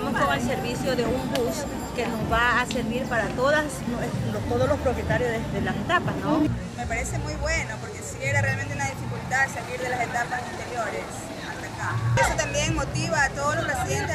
contamos con el servicio de un bus que nos va a servir para todas, todos los propietarios de, de las etapas, ¿no? Me parece muy bueno, porque sí era realmente una dificultad salir de las etapas interiores hasta acá. Eso también motiva a todos los residentes